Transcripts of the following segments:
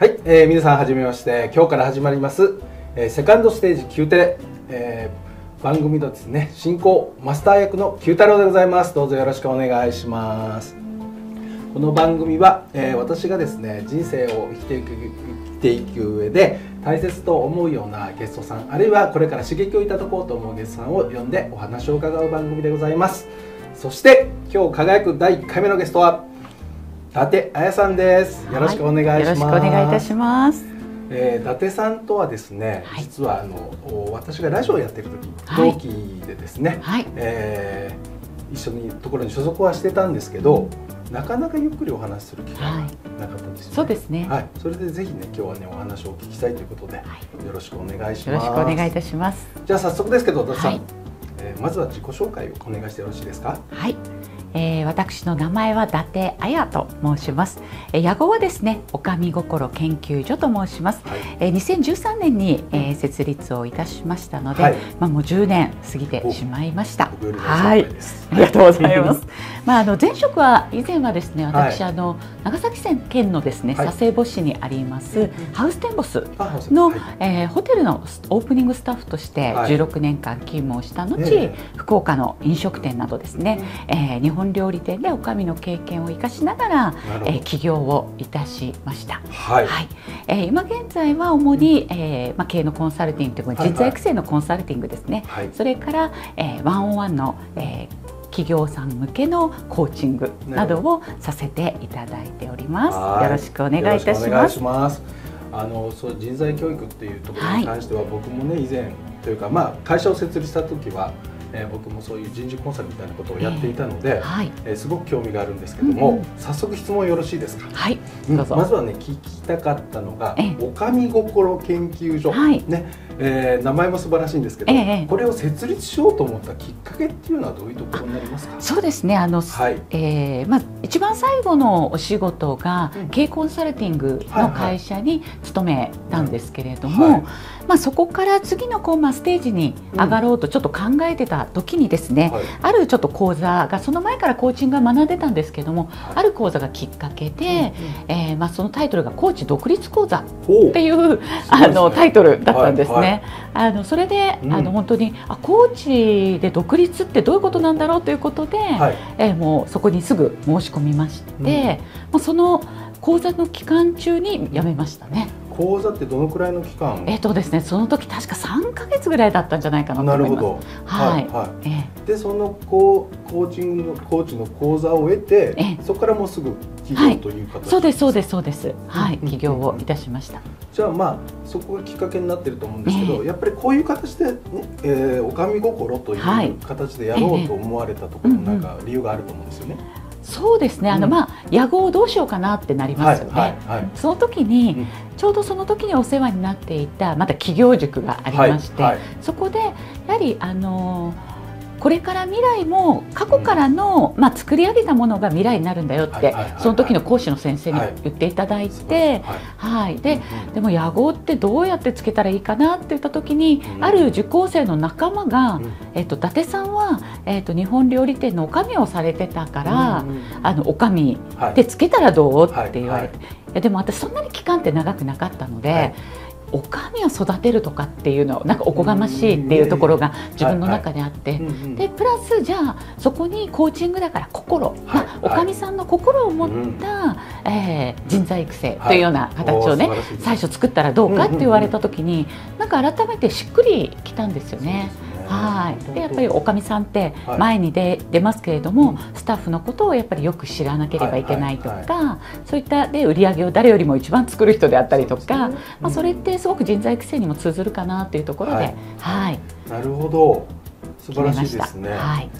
はい、えー、皆さんはじめまして今日から始まります、えー、セカンドステージ Q テレ、えー、番組のですね進行マスター役の Q 太郎でございます。どうぞよろしくお願いします。この番組は、えー、私がですね人生を生きていく生きていく上で大切と思うようなゲストさんあるいはこれから刺激をいただこうと思うゲストさんを呼んでお話を伺う番組でございます。そして今日輝く第1回目のゲストは伊達彩さんです。よろしくお願いします。はい、よろしくお願いいたします。えー、伊達さんとはですね、はい、実はあの私がラジオをやってる時、同期でですね、はい、えー、一緒にところに所属はしてたんですけど、なかなかゆっくりお話しする機会がなかったんですよ、ね、そうですね。はい、それでぜひね今日はねお話をお聞きしたいということで、よろしくお願いします。よろしくお願いいたします。じゃあ早速ですけど伊達さん、はい、えー、まずは自己紹介をお願いしてよろしいですか？はい。えー、私の名前は伊達彩と申します、えー、野号はですねおかみ心研究所と申します、はい、えー、2013年に、えー、設立をいたしましたので、はい、まあもう10年過ぎてしまいました。はい。ありがとうございます。まああの前職は以前はですね私、はい、あの長崎県のですね佐世保市にあります、ハウステンボスの、はい、えー、ホテルのオープニングスタッフとして16年間勤務をした後、福岡の飲食店などですね、えー、日本本料理店でお上の経験を生かしながら、えー、起業をいたしました。はい、はい、えー、今現在は主に、えー、まあ、経営のコンサルティングという人材育成のコンサルティングですね、はい、それから、えー、ワンオンワンの、えー企業さん向けのコーチングなど。をさせていただいております。よろしくお願いいたします。あのそう人材教育っていうところに関しては、はい、僕もね以前というかまあ会社を設立した時はえー、僕もそういう人事コンサルみたいなことをやっていたので、えーはい、えー、すごく興味があるんですけども、うんうん、早速質問よろしいですか？はい、うん、まずはね聞きたかったのが、えー、おかみ心研究所、はい、ね、えー、名前も素晴らしいんですけど、えー、これを設立しようと思ったきっかけっていうのはどういうところになりますか？そうですね。あの、はい、えー、まあ一番最後のお仕事が、うん、経営コンサルティングの会社に勤めたんですけれども。はい。はい。まあ、そこから次のこう、まあ、ステージに上がろうとちょっと考えてた時にですね、うんはい、あるちょっと講座がその前からコーチングは学んでたんですけども、はい、ある講座がきっかけで、うんうん、えー、まあ、そのタイトルが「コーチ独立講座」っていう、ね、あのタイトルだったんですね。はいはい、あのそれで、うん、あの本当にあコーチで独立ってどういうことなんだろうということで、はい、えー、もうそこにすぐ申し込みまして、うん、もうその講座の期間中に辞めましたね。講座ってどのくらいの期間？えっ、とですねその時確か3か月ぐらいだったんじゃないかなと思います。なるほど。はい、はい、えー、でそのココーチングのコーチの講座を得て、えー、そこからもうすぐ起業という形、はい、そうですそうですそうです。はい。起業をいたしました。じゃあまあそこがきっかけになってると思うんですけど、えー、やっぱりこういう形で、ねえー、おかみ心という形でやろうと思われたところ、なんか理由があると思うんですよね、そうですね、あの、まあ野号どうしようかなってなりますよね。はいはいはい、その時に、ちょうどその時にお世話になっていたまた企業塾がありまして、そこでやはりあのーこれから未来も過去からの、まあ、作り上げたものが未来になるんだよって、その時の講師の先生に言っていただいて、はい。ででも野号ってどうやってつけたらいいかなって言った時に、ある受講生の仲間が、えっと、伊達さんは、えっと、日本料理店の女将をされてたから、あの女将ってつけたらどうって言われて、い。やでも私そんなに期間って長くなかったので。おかみを育てるとかっていうのなんかおこがましいっていうところが自分の中であって、でプラスじゃあそこにコーチングだから心、まあ、おかみさんの心を持った、えー、人材育成というような形をね、最初作ったらどうかって言われた時に、なんか改めてしっくりきたんですよね。はい、でやっぱりおかみさんって前に出,、出ますけれども、スタッフのことをやっぱりよく知らなければいけないとか、そういったで売り上げを誰よりも一番作る人であったりとか、まあ、それってすごく人材育成にも通ずるかなというところで、はい。なるほど。素晴らしいですね。はい。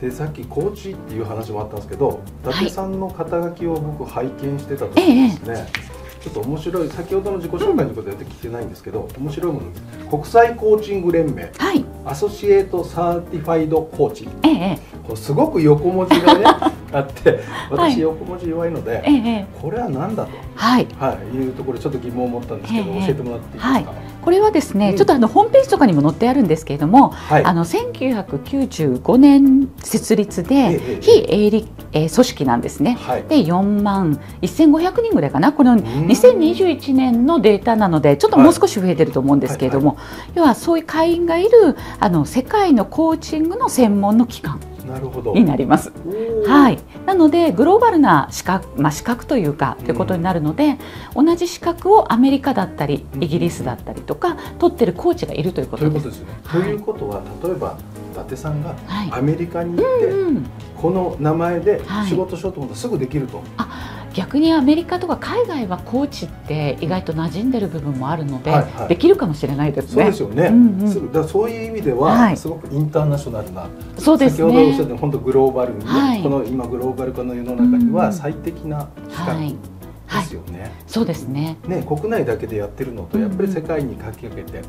でさっきコーチっていう話もあったんですけど伊達さんの肩書きを僕拝見してた時ですね、ええちょっと面白い先ほどの自己紹介のことやって聞いてないんですけど、面白いもの国際コーチング連盟、はい、 Associate Certified Coach、ええ、こうすごく横文字がね あって私横文字弱いので、はいこれは何だと、はい。はい、いうところちょっと疑問を持ったんですけど、教えてもらっていいですか、はい。これはですね、うん、ちょっとあのホームページとかにも載ってあるんですけれども、はい、あの1995年設立で非営利、えー、組織なんですね。はい、で4万1500人ぐらいかな？この2021年のデータなのでちょっともう少し増えてると思うんですけれども、要はそういう会員がいるあの世界のコーチングの専門の機関になります。はい、なのでグローバルな資格、まあ、資格というかということになるので、うん、同じ資格をアメリカだったりイギリスだったりとか取ってるコーチがいるということです。ということですね。はい、ということは例えば伊達さんがアメリカに行って、この名前で仕事しようと思ったらすぐできると。はい逆にアメリカとか海外はコーチって意外と馴染んでる部分もあるので、はいはい、できるかもしれないですね。そうですよね。うんうん、だそういう意味では、はい、すごくインターナショナルな、そうですね、先ほどおっしゃった本当グローバルに、ね、はい、この今グローバル化の世の中には最適な機関、ですよね、はい、そうですね。ね国内だけでやってるのとやっぱり世界にかきかけて、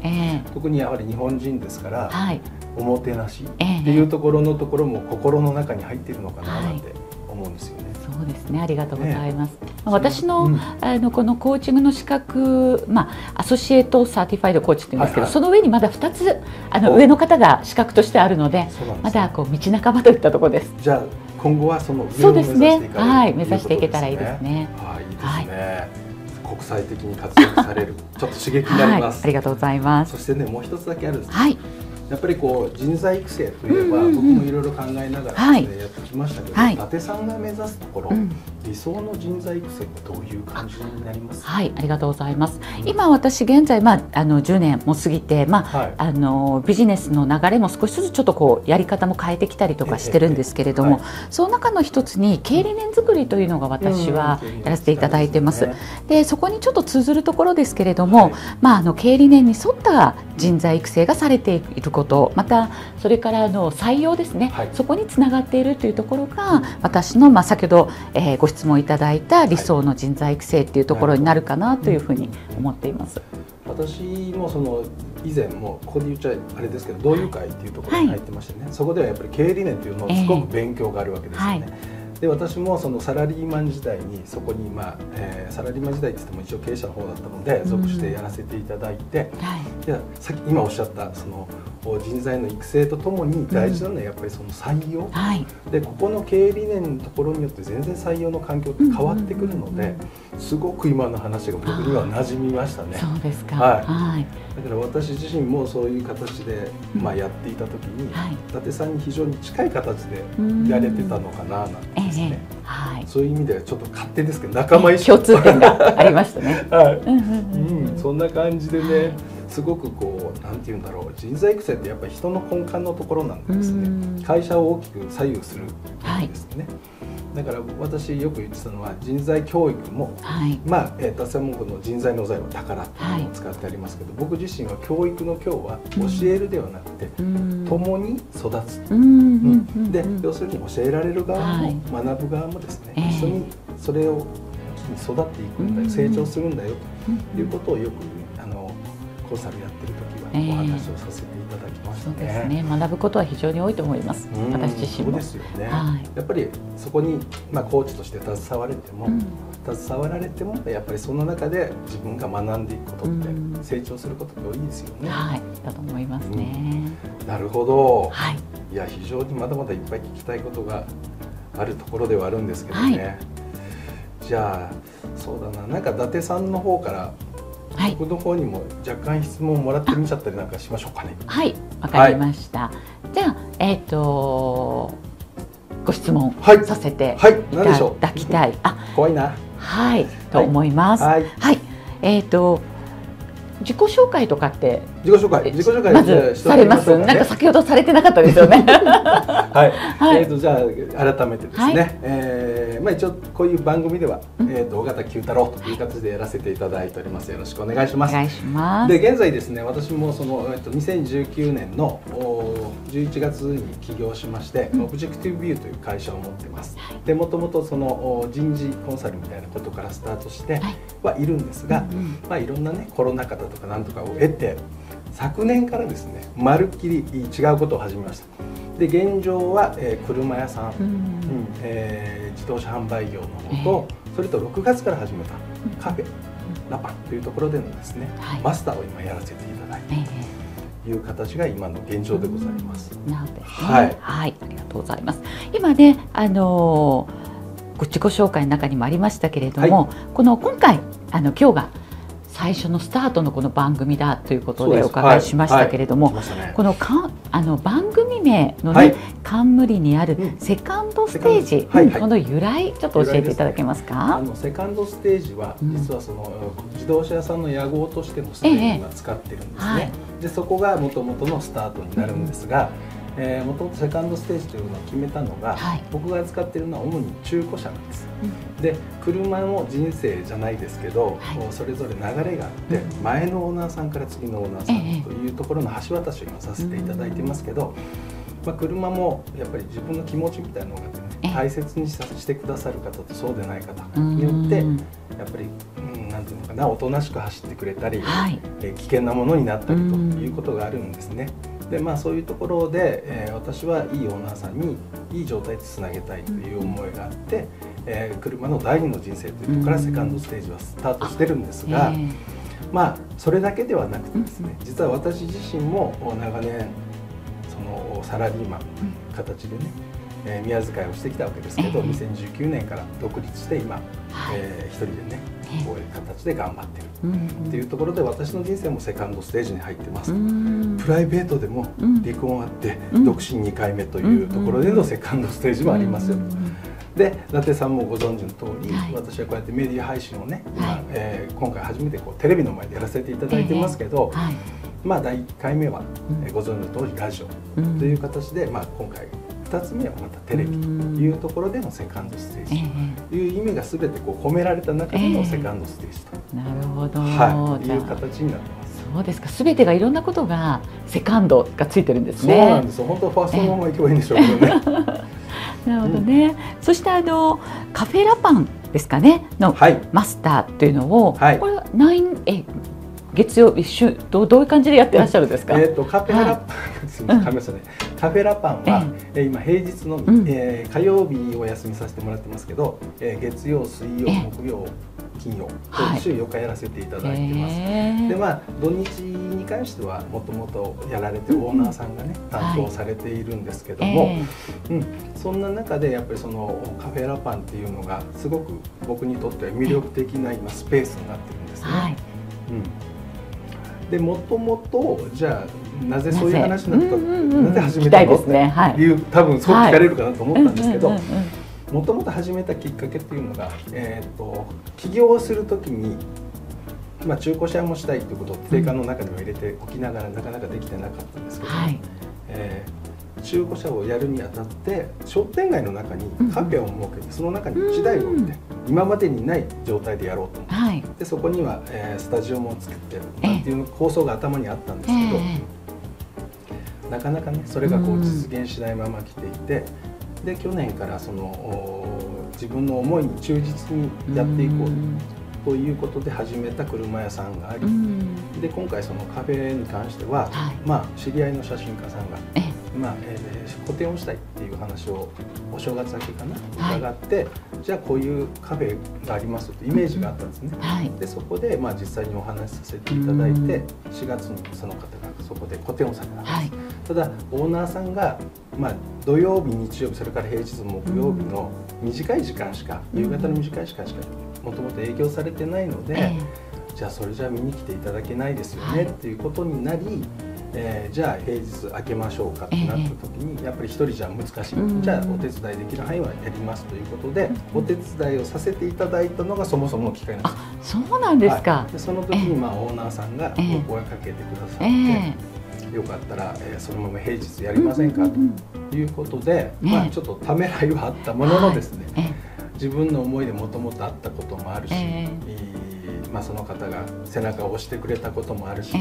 特にやはり日本人ですから、はい、おもてなしっていうところのところも心の中に入っているのかななんて思うんですよね。そうですね。ありがとうございます。ね、私の、うん、あのこのコーチングの資格、まあ Associate Certified Coach って言うんですけど、はいはい、その上にまだ二つあの上の方が資格としてあるので、でね、まだこう道半ばといったところです。じゃあ今後はその上を目指していかれる、ね、はい、目指していけたらいいですね。はい、いいですね。はい国際的に活躍される。ちょっと刺激になります、はい、ありがとうございます。そしてねもう一つだけあるんです、はいやっぱりこう人材育成といえば、僕もいろいろ考えながら、やってきましたけど、はい、伊達さんが目指すところ、うん、理想の人材育成ってどういう感じになります？はいありがとうございます、うん、今私現在、まあ、あの10年も過ぎて、まあ、はい、あのビジネスの流れも少しずつちょっとこうやり方も変えてきたりとかしてるんですけれども、はい、その中の一つに経理年作りというのが私はやらせていただいてます。でそこにちょっと通ずるところですけれども、はい、まあ、あの経理年に沿った人材育成がされていることまたそれからの採用ですね、はい、そこにつながっているというところが私の、まあ、先ほど、えー、ご質問いただいた理想の人材育成っていうところになるかなというふうに思っています。私もその以前もここで言っちゃあれですけど同友会っていうところに入ってましてね、はい、そこではやっぱり経理念っていうのをすごく勉強があるわけですよね。えーはいで私もそのサラリーマン時代にそこに、まあえー、サラリーマン時代って言っても一応経営者の方だったので属してやらせていただいて、い、でさっき今おっしゃったその人材の育成とともに大事なのはやっぱりその採用、うんはい、でここの経営理念のところによって全然採用の環境って変わってくるので、すごく今の話が僕には馴染みましたね。そうですか、はい、はい、だから私自身もそういう形で、まあ、やっていた時に、はい、伊達さんに非常に近い形でやれてたのかななんてですね、えはい、そういう意味ではちょっと勝手ですけど仲間意識。共通点が ありましたね。はい、うん、そんな感じでね、すごくこうなんて言うんだろう人材育成ってやっぱり人の根幹のところなんですね。会社を大きく左右するんですね、はい、だから私よく言ってたのは人材教育も、はい、まあ、えー、達もこの人材の財は宝っていうのを使ってありますけど、はい、僕自身は教育の今日は教えるではなくて、共に育つ、うん、で要するに教えられる側も、学ぶ側もですね、一緒にそれを育っていくんだよ成長するんだよということをよくコンサルやってる時はお話をさせてそうですね。学ぶことは非常に多いと思います、私自身も。そうですよね、はい、やっぱりそこに、まあ、コーチとして携われても、うん、携わられてもやっぱりその中で自分が学んでいくことって、成長することって多いですよね、はい。だと思いますね、うん、なるほど、はい、いや非常にまだまだいっぱい聞きたいことがあるところではあるんですけどね、はい、じゃあそうだな。なんか伊達さんの方からはい、僕の方にも若干質問をもらってみちゃったりなんかしましょうかね。はいわかりました、はい、じゃあえっ、ー、とご質問させてい。ただきたい。はい、あ怖いな。はい。と思います。はい、はい、えっ、ー、と自己紹介とかって自己紹介。自己紹介まずされます、ね、なんか先ほどされてなかったですよね。はい、はい、えっ、ー、とじゃあ改めてですね、はい、えー、まあ一応こういう番組では、うん、えっ、ー、と尾形九太郎という形でやらせていただいております。よろしくお願いします。お願いします。で現在ですね私もそのえっ、ー、と2019年の11月に起業しまして、うん、オブジェクティブビューという会社を持ってます、はい、でもともとその人事コンサルみたいなことからスタートしてはい。るんですが、はい、まあいろんなねコロナ禍だとかなんとかを得て昨年からですねまるっきり違うことを始めましたで現状は、えー、車屋さん、うん、えー、自動車販売業の方と、えー、それと6月から始めたカフェ、ラパンというところでのですね、はい、マスターを今やらせていただいて、えー、いう形が今の現状でございます。なんですね、はい、はい、ありがとうございます。今ね、あのー、ご自己紹介の中にもありましたけれども、はい、この今回あの今日が最初のスタートのこの番組だということでお伺いしましたけれども、はい。はい。ね、このかあの番組名のね、はい、冠にあるセカンドステージ、うん、この由来ちょっと教えていただけますか？あのセカンドステージは実はその、うん、自動車屋さんの屋号としてもすでに今使ってるんですね。ええ、でそこがもともとのスタートになるんですが。うんえー、もともとセカンドステージというのを決めたのが、はい、僕が使っているのは主に中古車なんです、うん、で車の人生じゃないですけど、はい、それぞれ流れがあって、うん、前のオーナーさんから次のオーナーさんというところの橋渡しを今させていただいてますけど、まあ、車もやっぱり自分の気持ちみたいなのが、ね、大切にしてくださる方とそうでない方によってやっぱり、うん、なんていうのかなおとなしく走ってくれたり、はい、え危険なものになったりということがあるんですね。でまあ、そういうところで、えー、私はいいオーナーさんにいい状態でつなげたいという思いがあって、えー、車の第二の人生というところからセカンドステージはスタートしてるんですが、まあそれだけではなくてですね実は私自身も長年そのサラリーマン形でね、えー、宮遣いをしてきたわけですけど、えー、2019年から独立して今、はい、えー、一人でねこういう形で頑張ってる。っていうところで私の人生もセカンドステージに入ってます、プライベートでも離婚あって、独身2回目というところでのセカンドステージもありますよ、で伊達さんもご存知の通り、はい、私はこうやってメディア配信をね、はい、えー、今回初めてこうテレビの前でやらせていただいてますけど、えーはい、まあ第1回目は、えー、ご存知の通りラジオという形で、まあ、今回2つ目はまたテレビというところでのセカンドステージという意味が全てこう込められた中でのセカンドステージと、えー、なるほど、はい、いう形になってます。そうですか。すべてがいろんなことがセカンドがついてるんですね。そうなんです。本当ファーストのままいけばいいんでしょうけどね。なるほどね。うん、そしてあのカフェラパンですかねの、マスターというのを、はい、これはナインえ月曜日週どうどういう感じでやってらっしゃるんですか？えっ、とカフェラパン、すみません、ね、カフェラパンは、えー、今平日の、うん、えー、火曜日お休みさせてもらってますけど、えー、月曜水曜木曜金曜週4日やらせていただいてます。でまあ土日に関してはもともとやられてオーナーさんがね、うん、担当されているんですけども、はい、うん、そんな中でやっぱりそのカフェラパンっていうのがすごく僕にとっては魅力的な今スペースになってるんですね。はい、うんでもともとじゃあなぜそういう話になった？の、なぜ始めたの、ねはい、いう多分そう聞かれるかなと思ったんですけどもともと始めたきっかけっていうのが、えーと、起業をする時に、まあ、中古車もしたいっていうことを定価の中にも入れておきながらなかなかできてなかったんですけど、はい、えー、中古車をやるにあたって商店街の中にカフェを設けてその中に1台を置いて、今までにない状態でやろうと思って、はい、でそこには、えー、スタジオも作ってなんていう構想が頭にあったんですけど。えーなかなかねそれがこう実現しないまま来ていて、で去年からその自分の思いに忠実にやっていこうということで始めた車屋さんがあり、で今回そのカフェに関しては、はい、まあ知り合いの写真家さんが、まあえー、個展をしたいっていう話をお正月明けかな伺って、はい、じゃあこういうカフェがありますというイメージがあったんですね。はい、でそこでまあ実際にお話しさせていただいて4月にその方がそこで個展をされたんです。はい。ただオーナーさんが、まあ、土曜日日曜日それから平日木曜日の短い時間しか、うん、夕方の短い時間しかもともと営業されてないので、えー、じゃあそれじゃあ見に来ていただけないですよね、はい、っていうことになり、えー、じゃあ平日開けましょうかってなった時に、えー、やっぱり一人じゃ難しい、うん、じゃあお手伝いできる範囲はやりますということで、うん、お手伝いをさせていただいたのがそもそもの機会なんです。そうなんですか、はい、でその時にまあオーナーさんがお声かけてくださって。よかったら、えー、そのまま平日やりませんか、ということで、まあ、ちょっとためらいはあったもののですね、はい、自分の思いでもともとあったこともあるし、えー、まあ、その方が背中を押してくれたこともあるし、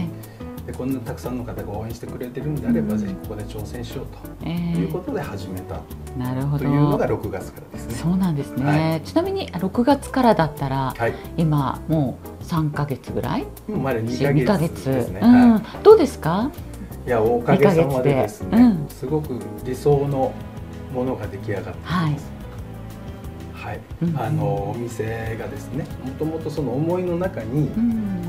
でこんなたくさんの方が応援してくれてるんであれば、うん、ぜひここで挑戦しようということで始めた、なるほど。というのが6月からですね。そうなんですね、はい、ちなみに6月からだったら、はい、今もう3か月ぐらい、まだ2か月ですね、うん、どうですか？いやおかげさまでですね、うん、すごく理想のものが出来上がっています。はいはい、あのお店がですねもともとその思いの中に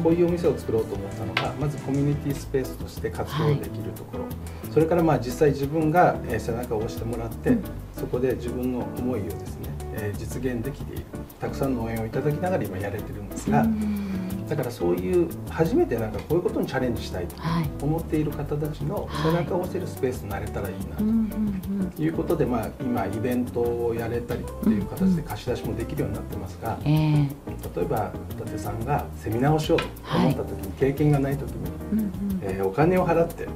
こういうお店を作ろうと思ったのがまずコミュニティスペースとして活動できるところ、はい、それからまあ実際自分が背中を押してもらって、そこで自分の思いをですね実現できている。たくさんの応援をいただきながら今やれてるんですが。だからそういう初めてなんかこういうことにチャレンジしたいと思っている方たちの背中を押せるスペースになれたらいいなと。いうことで、まあ、今イベントをやれたりっていう形で貸し出しもできるようになってますが、例えば伊達さんがセミナーをしようと思った時に経験がない時に、えお金を払って、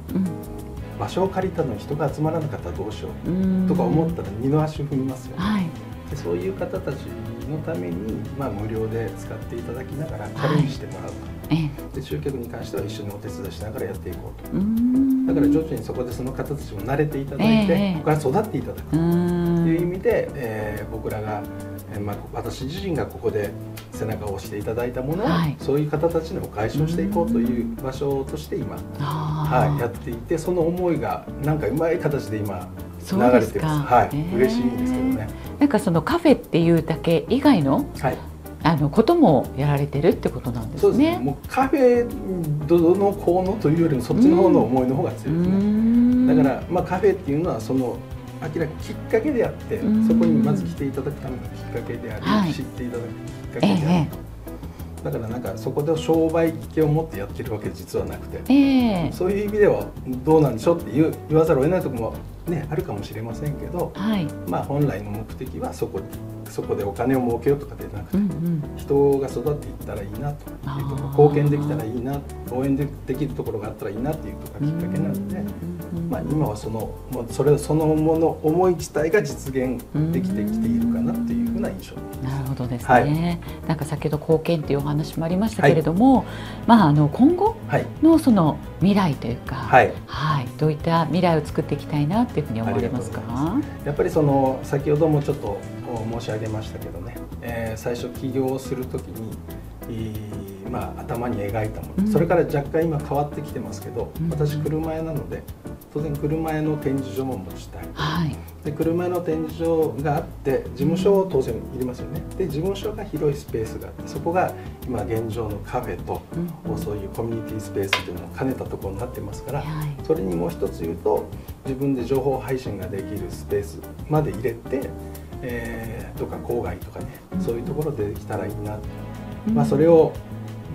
場所を借りたのに人が集まらなかったらどうしようとか思ったら二の足を踏みますよね。でそういう方たちのために、まあ、無料で使っていただきながらチャレンジしてもらうと、はい、で集客に関しては一緒にお手伝いしながらやっていこうと。だから徐々にそこでその方たちも慣れていただいて、えー、ここから育っていただくという意味で、えー、僕らが、えーまあ、私自身がここで背中を押していただいたものを、はい、そういう方たちにも解消していこうという場所として今、はい、やっていてその思いがなんかうまい形で今流れてます。はい、えー、嬉しいんですけどね。なんかそのカフェっていうだけ以外の、はい、あのこともやられてるってことなんですね。すね。もうカフェどの効能というよりもそっちの方の思いの方が強いですね。だからまあカフェっていうのはその明らかきっかけであってそこにまず来ていただくためのきっかけであり、はい、知っていただくきっかけである。ええだからなんかそこで商売系を持ってやってるわけ実はなくて、えー、そういう意味ではどうなんでしょうって言言わざるを得ないところもね、あるかもしれませんけど、はい、まあ本来の目的はそこそこでお金を儲けようとかでなくて、うんうん、人が育っていったらいいなと。いうとこ貢献できたらいいな応援でできるところがあったらいいなっていうとかきっかけなので、まあ、今はそのもうそれそのもの思い自体が実現できてきているかなっていうふうな印象。なるほどですね、はい、なんか先ほど貢献っていうお話もありましたけれども、はい、まああの今後のその未来というか、はい、はい、どういった未来を作っていきたいなっていうふうに思われますか？やっぱりその先ほどもちょっと申し上げましたけどね、えー、最初起業するときに、えー、まあ、頭に描いたもの、うん、それから若干今変わってきてますけど、うん、私車屋なので当然車屋の展示場も持ちたい、はい、で車屋の展示場があって事務所当然いりますよね。で事務所が広いスペースがあってそこが今現状のカフェと、うん、そういうコミュニティスペースというのを兼ねたところになってますから、はい、それにもう一つ言うと自分で情報配信ができるスペースまで入れてえー、とか郊外とかね、そういうところでできたらいいな、うん、まあ、それを、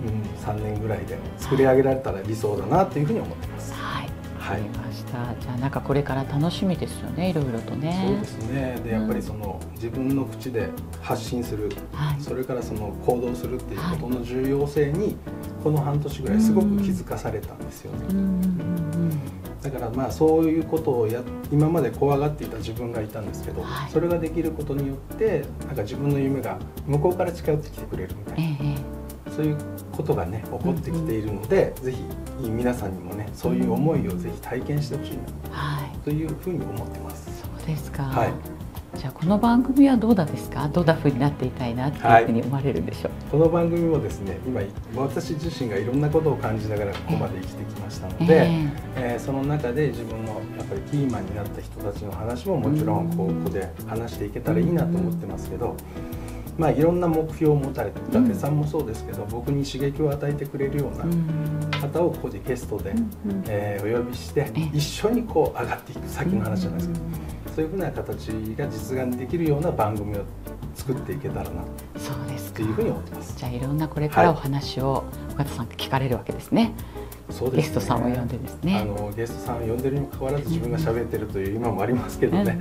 うん、3年ぐらいで作り上げられたら理想だなというふうに思ってます。はい。はい、ました。じゃあなんかこれから楽しみですよねいろいろとね。そうですね。でやっぱりその、うん、自分の口で発信する、はい、それからその行動するっていうことの重要性に、この半年ぐらいすごく気づかされたんですよね。うんうんだからまあそういうことをや今まで怖がっていた自分がいたんですけど、はい、それができることによってなんか自分の夢が向こうから近寄ってきてくれるみたいな、ええ、そういうことがね起こってきているので、うんうん、ぜひ皆さんにもねそういう思いをぜひ体験してほしいな、はい、というふうに思ってます。そうですか、はいじゃあこの番組はどうだですか？どんなふうになっていたいなっていうふうに思われるんでしょう、はい、この番組もですね今私自身がいろんなことを感じながらここまで生きてきましたので、えー、えー、その中で自分のやっぱりキーマンになった人たちの話ももちろんここで話していけたらいいなと思ってますけど、まあ、いろんな目標を持たれて伊達さんもそうですけど、僕に刺激を与えてくれるような方をここでゲストで、えー、お呼びして一緒にこう上がっていくさっきの話じゃないですけど。そういうふうな形が実現できるような番組を作っていけたらなそうですというふうに思ってますじゃあいろんなこれからお話を岡田さんって聞かれるわけですね。そうです、ね、ゲストさんを呼んでですね。あのゲストさんを呼んでるにもかかわらず自分が喋ってるという今もありますけどね。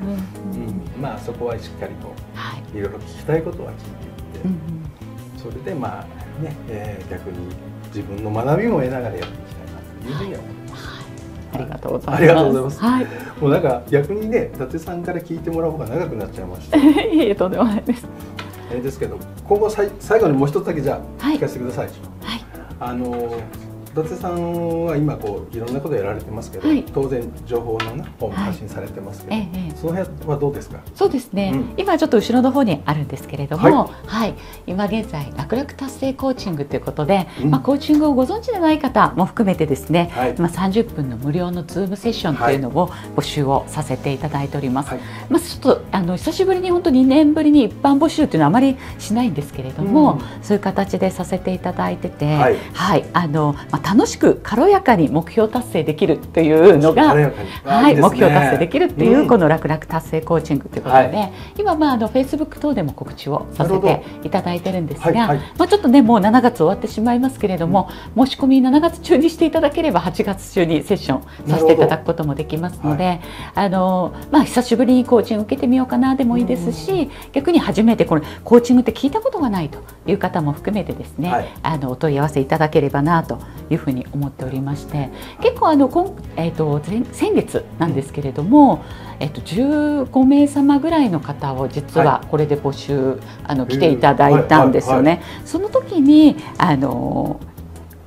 うん、まあそこはしっかりといろいろ聞きたいことは聞いていって、うんそれでまあね、えー、逆に自分の学びも得ながらやっていきたいなというふうに思ってます。はいありがとうございます。ありがとうございます。はい。もうなんか逆にね、伊達さんから聞いてもらう方が長くなっちゃいました。いえいえとんでもないです。えですけど、今後さい最後にもう一つだけじゃあ、聞かせてください。はい。あの伊達さんは今こういろんなことやられてますけど、はい、当然情報のね本も発信されてますけど、はい、その辺はどうですか？そうですね、うん、今ちょっと後ろの方にあるんですけれども、はい、はい、今現在楽々達成コーチングということで、うん、まあ、コーチングをご存知でない方も含めてですね、はい、今30分の無料のズームセッションというのを募集をさせていただいております、まあ、ちょっとあの久しぶりに本当2年ぶりに一般募集というのはあまりしないんですけれども、うん、そういう形でさせていただいてて、はい、はい、あのまあ、楽しく軽やかに目標達成できるというのが、はい、目標達成できるっていう、この楽々達成コーチングということで、はい、今まああのフェイスブック等でも告知をさせていただいてるんですが、はい、まあちょっとねもう7月終わってしまいますけれども、申し込み7月中にしていただければ8月中にセッションさせていただくこともできますので、あのまあ久しぶりにコーチング受けてみようかなでもいいですし、逆に初めてこれコーチングって聞いたことがないという方も含めてですね、あのお問い合わせいただければなというふうに思っておりまして結構あの今、えーと、先月なんですけれども、えーと、15名様ぐらいの方を実はこれで募集、はい、あの来ていただいたんですよね。その時にあの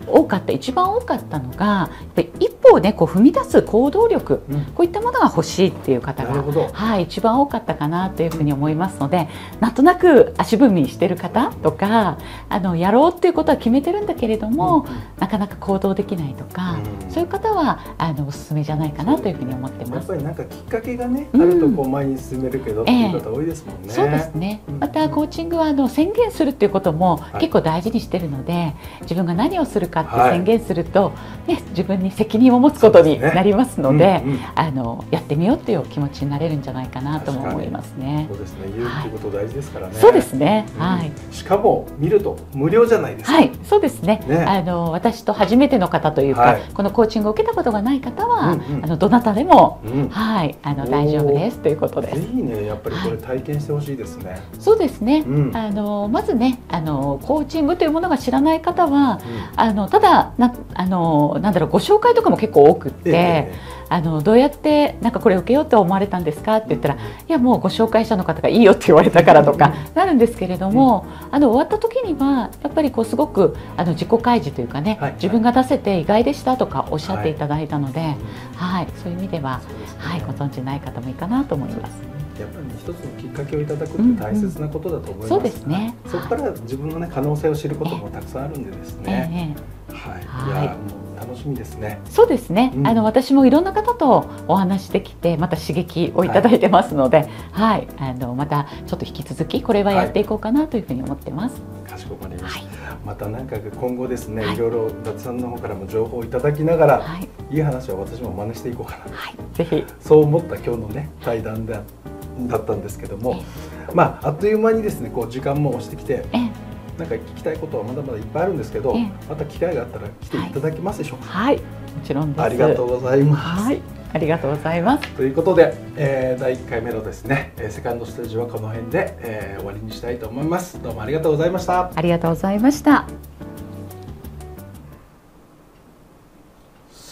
多かった一番多かったのがやっぱり一歩をねこう踏み出す行動力、うん、こういったものが欲しいっていう方が、はい、一番多かったかなというふうに思いますのでなんとなく足踏みしてる方とかあのやろうっていうことは決めてるんだけれども、うん、なかなか行動できないとか、うん、そういう方はあのおすすめじゃないかなというふうに思ってます。やっぱりなんかきっかけがね、あるとこう前に進めるけど、っていう方多いですもんね。そうですね。またコーチングはあの宣言するっていうことも結構大事にしてるので、自分が何をするかって宣言すると、ね、自分に責任を持つことになりますので、ねうんうん、あのやってみようっていう気持ちになれるんじゃないかなとも思いますね。そうですね。言うってこと大事ですからね。そうですね。はい。しかも見ると無料じゃないですはい、そうですね。ねあの私と初めての方というか、はい、このコーチングを受けたことがない方は、うんうん、あのどなたでも、うん、はいあの大丈夫ですということです。いいね。やっぱりこれ体験してほしいですね。はい、そうですね。あのまずねあのコーチングというものが知らない方は、あのただなあのなんだろうご紹介とかも結構多くって、えー、あのどうやってなんかこれ受けようと思われたんですか？って言ったら、いやもうご紹介者の方がいいよって言われたからとかなるんですけれども、あの終わった時にはやっぱりこうすごくあの自己開示というかね、はい、自分が出せて意外でしたとかおっしゃっていただいたので、はい、はい、そういう意味では、はい、ご存知ない方もいいかなと思います。やっぱり、ね、一つのきっかけをいただくって大切なことだと思います、うんうん、そうですね。そこから自分の、ね、可能性を知ることもたくさんあるんでですね、えー、はい、はい、いやもう楽しみですね。そうですね、うん、あの私もいろんな方とお話できてまた刺激をいただいてますので、はい、はい、あのまたちょっと引き続きこれはやっていこうかなというふうに思ってます、はい、かしこまりました、また何か今後ですね、い、ろいろ伊達さんの方からも情報をいただきながら、はい、いい話は私も真似していこうかな、はい、ぜひ。そう思った今日のね対談でだったんですけども、まああっという間にですねこう時間も押してきて。なんか聞きたいことはまだまだいっぱいあるんですけど、また機会があったら来ていただけますでしょうか？はい、もちろんありがとうございます。はい、ありがとうございます。ということで、えー、第1回目のですね、えー、セカンドステージはこの辺で、えー、終わりにしたいと思います。どうもありがとうございました。ありがとうございました。